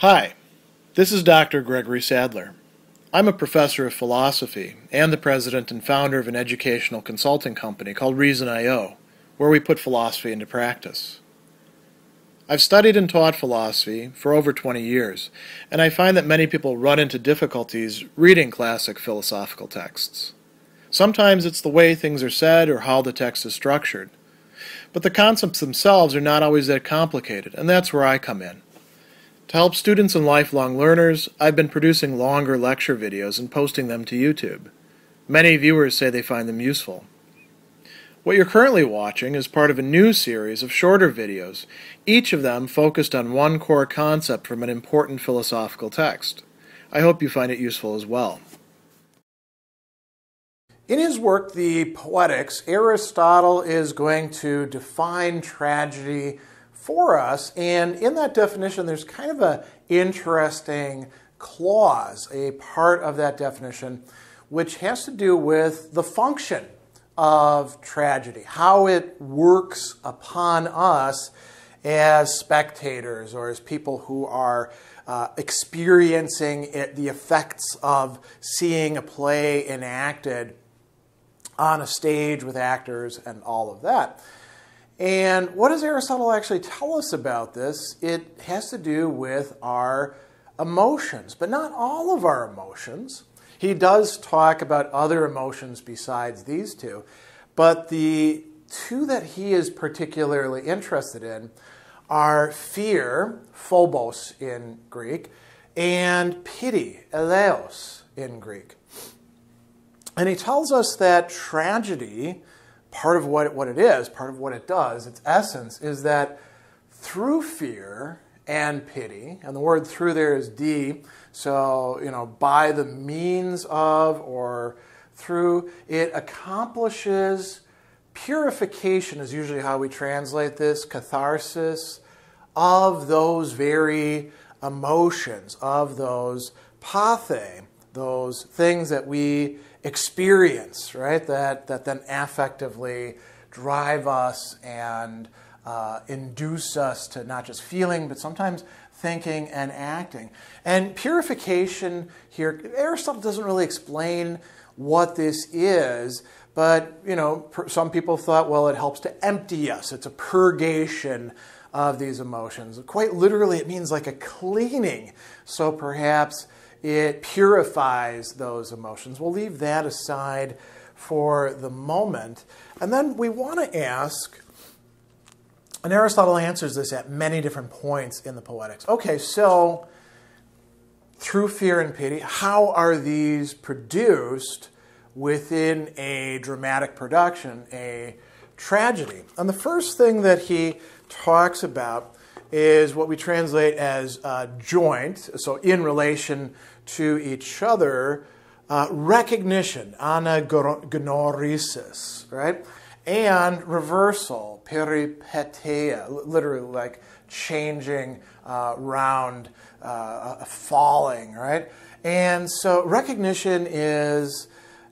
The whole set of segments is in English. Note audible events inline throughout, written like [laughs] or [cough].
Hi, this is Dr. Gregory Sadler. I'm a professor of philosophy and the president and founder of an educational consulting company called Reason.io, where we put philosophy into practice. I've studied and taught philosophy for over 20 years, and I find that many people run into difficulties reading classic philosophical texts. Sometimes it's the way things are said or how the text is structured. But the concepts themselves are not always that complicated, and that's where I come in. To help students and lifelong learners, I've been producing longer lecture videos and posting them to YouTube. Many viewers say they find them useful. What you're currently watching is part of a new series of shorter videos, each of them focused on one core concept from an important philosophical text. I hope you find it useful as well. In his work, The Poetics, Aristotle is going to define tragedy for us. And in that definition, there's kind of an interesting clause, a part of that definition, which has to do with the function of tragedy, how it works upon us as spectators or as people who are uh, experiencing it, the effects of seeing a play enacted on a stage with actors and all of that. And what does Aristotle actually tell us about this? It has to do with our emotions, but not all of our emotions. He does talk about other emotions besides these two, but the two that he is particularly interested in are fear, phobos in Greek, and pity, eleos in Greek. And he tells us that tragedy part of what, what it is, part of what it does, its essence, is that through fear and pity, and the word through there is D, so, you know, by the means of or through, it accomplishes purification, is usually how we translate this, catharsis of those very emotions, of those pathe, those things that we experience, right? That, that then affectively drive us and uh, induce us to not just feeling, but sometimes thinking and acting. And purification here, Aristotle doesn't really explain what this is, but you know, some people thought, well, it helps to empty us. It's a purgation of these emotions. Quite literally, it means like a cleaning. So perhaps it purifies those emotions. We'll leave that aside for the moment. And then we want to ask, and Aristotle answers this at many different points in the Poetics. Okay, so through fear and pity, how are these produced within a dramatic production, a tragedy? And the first thing that he talks about is what we translate as uh, joint, so in relation to each other, uh, recognition, anagnorisis, right? And reversal, peripeteia, literally like changing uh, round, uh, falling, right? And so recognition is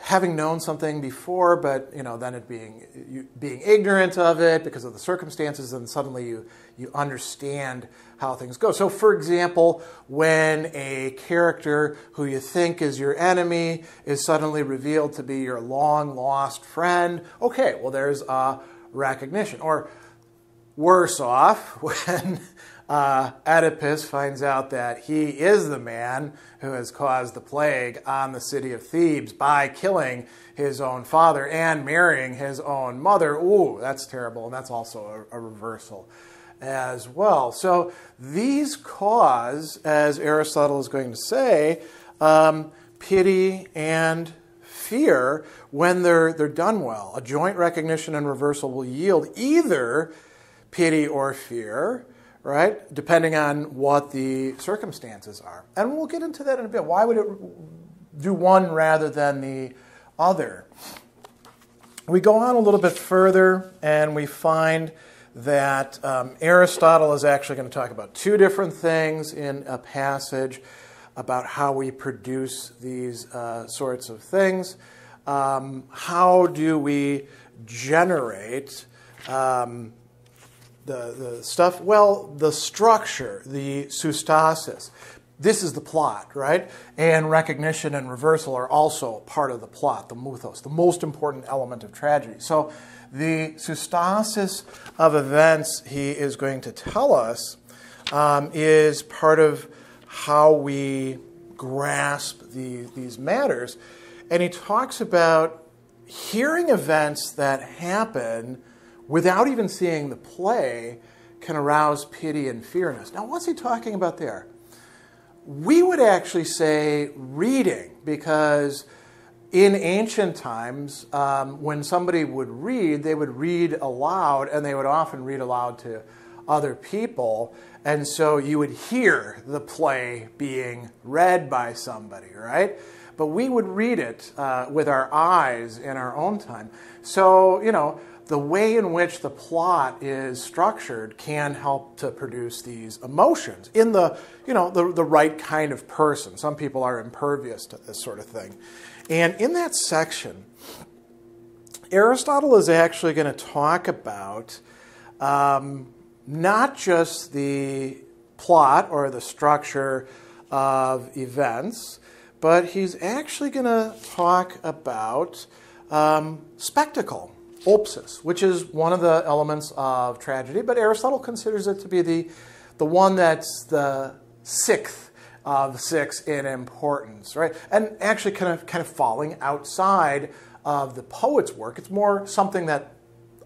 having known something before, but you know, then it being you, being ignorant of it because of the circumstances, and suddenly you you understand how things go. So, for example, when a character who you think is your enemy is suddenly revealed to be your long lost friend, okay, well, there's a recognition. Or worse off, [laughs] when uh, Oedipus finds out that he is the man who has caused the plague on the city of Thebes by killing his own father and marrying his own mother. Ooh, that's terrible, and that's also a, a reversal as well. So these cause, as Aristotle is going to say, um, pity and fear when they're, they're done well. A joint recognition and reversal will yield either pity or fear, right? Depending on what the circumstances are. And we'll get into that in a bit. Why would it do one rather than the other? We go on a little bit further and we find that um, Aristotle is actually going to talk about two different things in a passage about how we produce these uh, sorts of things. Um, how do we generate um, the, the stuff? Well, the structure, the sustasis. This is the plot, right? And recognition and reversal are also part of the plot, the muthos, the most important element of tragedy. So the sustasis of events he is going to tell us um, is part of how we grasp the, these matters. And he talks about hearing events that happen without even seeing the play can arouse pity and fear in us. Now, what's he talking about there? We would actually say reading, because in ancient times, um, when somebody would read, they would read aloud, and they would often read aloud to other people. And so you would hear the play being read by somebody, right? But we would read it uh, with our eyes in our own time. So, you know, the way in which the plot is structured can help to produce these emotions in the you know the, the right kind of person. Some people are impervious to this sort of thing. And in that section aristotle is actually going to talk about um, not just the plot or the structure of events but he's actually going to talk about um, spectacle opsis, which is one of the elements of tragedy, but Aristotle considers it to be the, the one that's the sixth of six in importance, right? And actually kind of kind of falling outside of the poet's work. It's more something that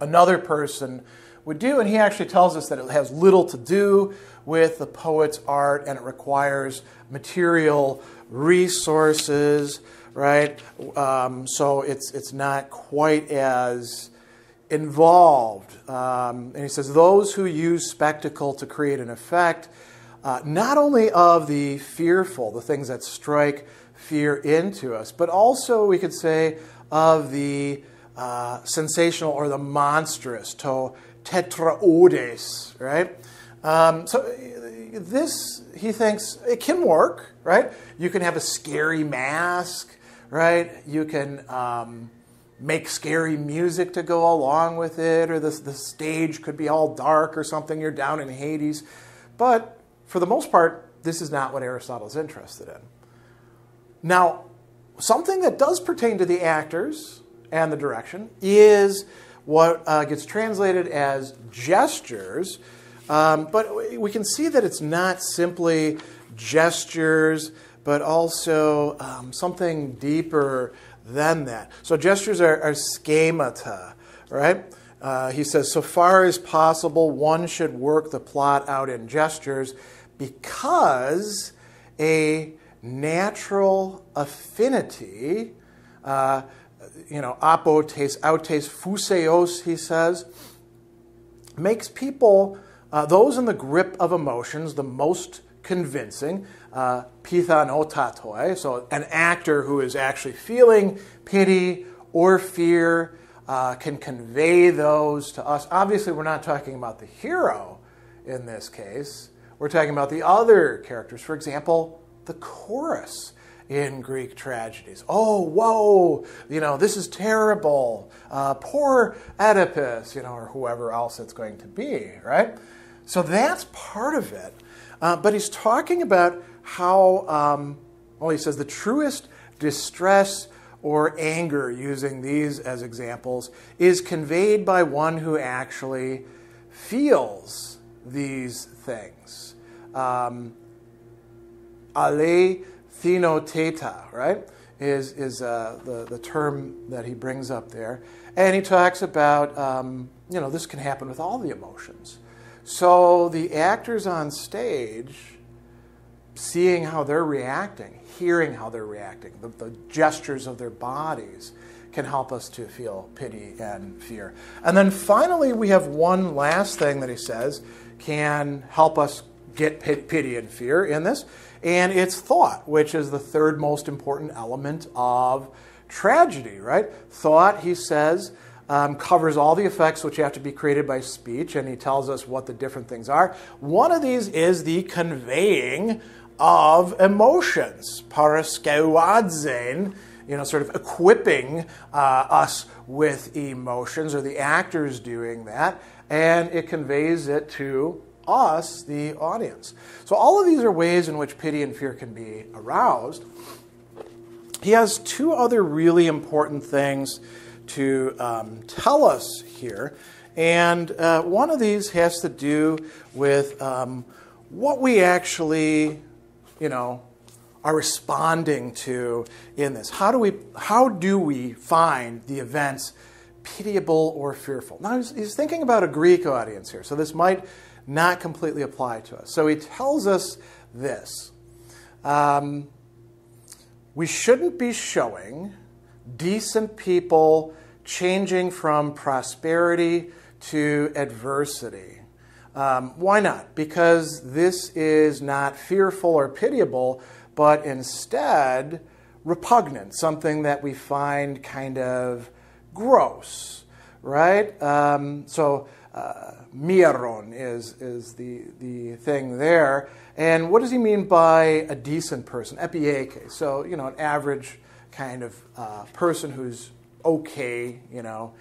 another person would do, and he actually tells us that it has little to do with the poet's art and it requires material resources right? Um, so it's, it's not quite as involved. Um, and he says, those who use spectacle to create an effect, uh, not only of the fearful, the things that strike fear into us, but also, we could say, of the uh, sensational or the monstrous, to teratodes, right? Um, so this, he thinks, it can work, right? You can have a scary mask, right? You can um, make scary music to go along with it, or the, the stage could be all dark or something. You're down in Hades. But for the most part, this is not what Aristotle's interested in. Now, something that does pertain to the actors and the direction is what uh, gets translated as gestures. Um, but we can see that it's not simply gestures but also um, something deeper than that. So gestures are, are schemata, right? Uh, he says, so far as possible, one should work the plot out in gestures because a natural affinity, uh, you know, apotes, autes, phuseos, he says, makes people, uh, those in the grip of emotions, the most convincing, uh, so an actor who is actually feeling pity or fear uh, can convey those to us. Obviously, we're not talking about the hero in this case. We're talking about the other characters. For example, the chorus in Greek tragedies. Oh, whoa, you know, this is terrible. Uh, poor Oedipus, you know, or whoever else it's going to be, right? So that's part of it. Uh, but he's talking about how, um, well, he says the truest distress or anger, using these as examples, is conveyed by one who actually feels these things. Um, Ale thinoteta, right, is, is uh, the, the term that he brings up there. And he talks about, um, you know, this can happen with all the emotions. So the actors on stage, seeing how they're reacting, hearing how they're reacting, the, the, gestures of their bodies can help us to feel pity and fear. And then finally, we have one last thing that he says can help us get pity and fear in this, and it's thought, which is the third most important element of tragedy, right? Thought, he says, um, covers all the effects which have to be created by speech, and he tells us what the different things are. One of these is the conveying of emotions, paraskeuadzen, you know, sort of equipping uh, us with emotions, or the actors doing that. and it conveys it to us, the audience. So, all of these are ways in which pity and fear can be aroused. He has two other really important things to um, tell us here. And uh, one of these has to do with um, what we actually, you know, are responding to in this. How do we, how do we find the events pitiable or fearful? Now, he's, he's thinking about a Greek audience here, so this might not completely apply to us. So he tells us this um, We shouldn't be showing decent people changing from prosperity to adversity. Um, why not? Because this is not fearful or pitiable, but instead repugnant, something that we find kind of gross, right? Um, so, uh, miaron is, is the, the thing there. And what does he mean by a decent person? Epieke. So, you know, an average kind of uh, person who's okay, you know.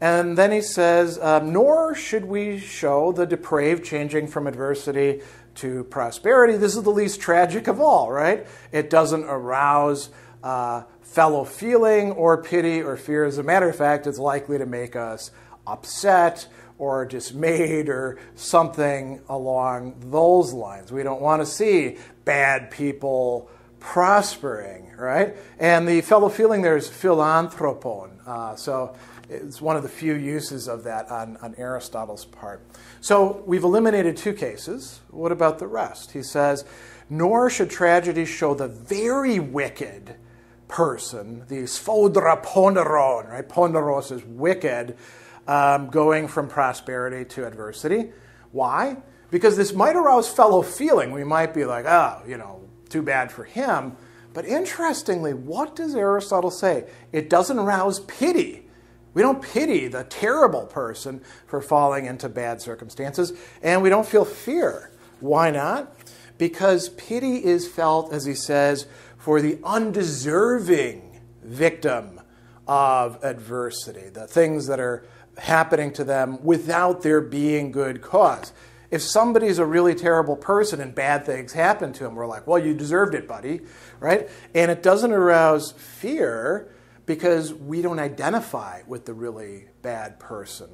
And then he says, um, nor should we show the depraved changing from adversity to prosperity. This is the least tragic of all, right? It doesn't arouse uh, fellow feeling or pity or fear. As a matter of fact, it's likely to make us upset or dismayed or something along those lines. We don't want to see bad people prospering, right? And the fellow feeling there is philanthropon. Uh, so it's one of the few uses of that on, on Aristotle's part. So we've eliminated two cases. What about the rest? He says, nor should tragedy show the very wicked person, the sphodra poneron, right? Poneros is wicked, um, going from prosperity to adversity. Why? Because this might arouse fellow feeling. We might be like, oh, you know, too bad for him. But interestingly, what does Aristotle say? It doesn't arouse pity. We don't pity the terrible person for falling into bad circumstances, and we don't feel fear. Why not? Because pity is felt, as he says, for the undeserving victim of adversity, the things that are happening to them without there being good cause. If somebody's a really terrible person and bad things happen to him, we're like, well, you deserved it, buddy, right? And it doesn't arouse fear because we don't identify with the really bad person.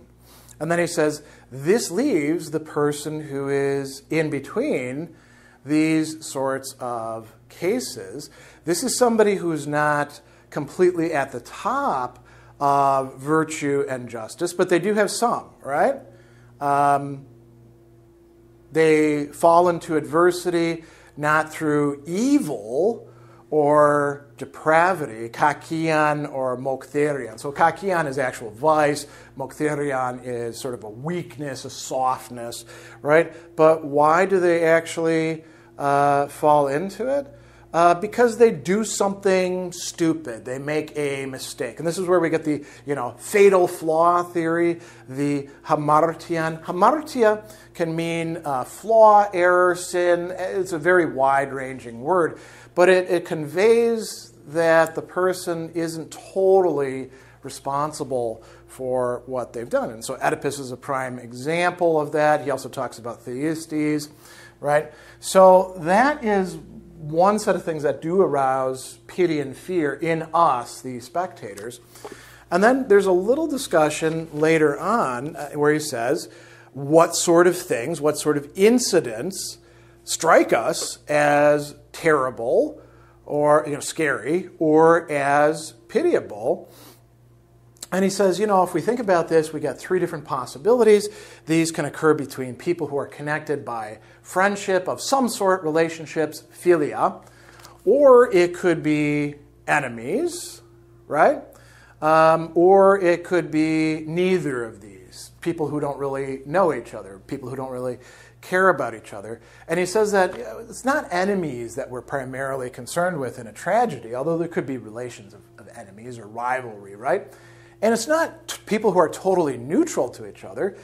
And then he says, this leaves the person who is in between these sorts of cases. This is somebody who's not completely at the top of virtue and justice, but they do have some, right? Um, they fall into adversity not through evil, or depravity, kakian or mochtherian. So kakian is actual vice, mochtherian is sort of a weakness, a softness, right? But why do they actually uh, fall into it? Uh, because they do something stupid. They make a mistake. And this is where we get the you know, fatal flaw theory, the hamartian. Hamartia can mean uh, flaw, error, sin. It's a very wide ranging word but it, it conveys that the person isn't totally responsible for what they've done. And so Oedipus is a prime example of that. He also talks about Thyestes, right? So that is one set of things that do arouse pity and fear in us, the spectators. And then there's a little discussion later on uh, where he says, what sort of things, what sort of incidents strike us as terrible or you know, scary or as pitiable. And he says, you know, if we think about this, we got three different possibilities. These can occur between people who are connected by friendship of some sort, relationships, philia, or it could be enemies, right? Um, or it could be neither of these. People who don't really know each other, people who don't really care about each other. And he says that it's not enemies that we're primarily concerned with in a tragedy, although there could be relations of, of enemies or rivalry, right? And it's not t- people who are totally neutral to each other,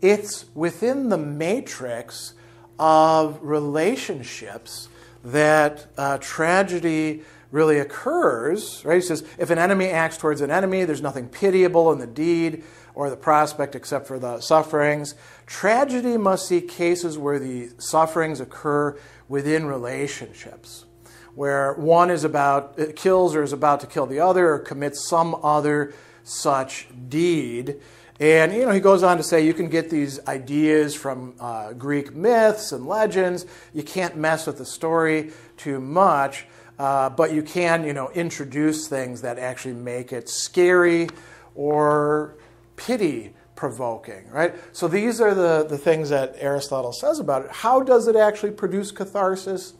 it's within the matrix of relationships that uh, tragedy really occurs, right? He says, if an enemy acts towards an enemy, there's nothing pitiable in the deed or the prospect except for the sufferings. Tragedy must see cases where the sufferings occur within relationships, where one is about, kills or is about to kill the other or commits some other such deed. And you know, he goes on to say you can get these ideas from uh, Greek myths and legends. You can't mess with the story too much, uh, but you can, you know, introduce things that actually make it scary or pity provoking, right? So these are the, the things that Aristotle says about it. How does it actually produce catharsis?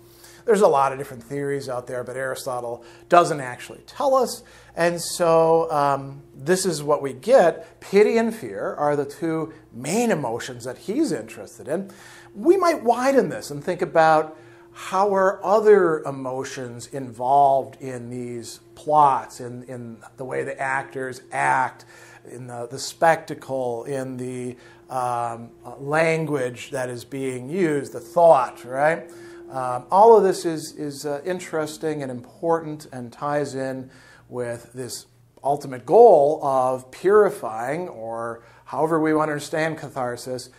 There's a lot of different theories out there, but Aristotle doesn't actually tell us. And so um, this is what we get. Pity and fear are the two main emotions that he's interested in. We might widen this and think about how are other emotions involved in these plots, in, in the way the actors act, in the, the spectacle, in the um, language that is being used, the thought, right? Um, all of this is, is uh, interesting and important and ties in with this ultimate goal of purifying, or however we want to understand catharsis,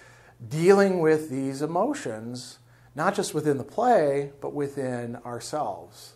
dealing with these emotions, not just within the play, but within ourselves.